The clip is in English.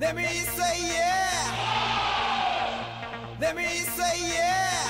Let me say yeah. Let me say yeah.